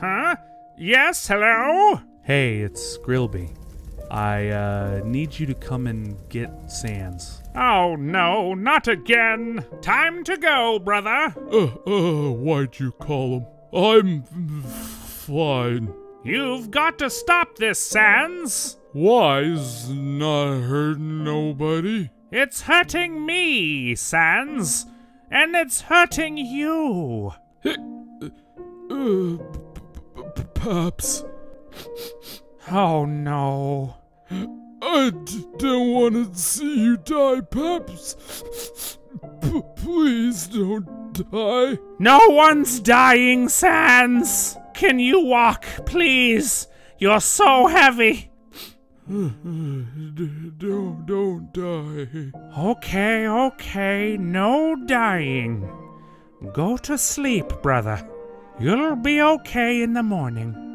Huh? Yes, hello? Hey, it's Grillby. I uh, need you to come and get Sans. Oh no, not again. Time to go, brother. Uh, uh, why'd you call him? I'm fine. You've got to stop this, Sans. Why's not hurting nobody? It's hurting me, Sans. And it's hurting you. Uh, Paps. Oh no. I d- don't want to see you die, Paps. P- please don't die. No one's dying, Sans. Can you walk, please? You're so heavy. Don't, don't die. Okay, okay, no dying. Go to sleep, brother. You'll be okay in the morning.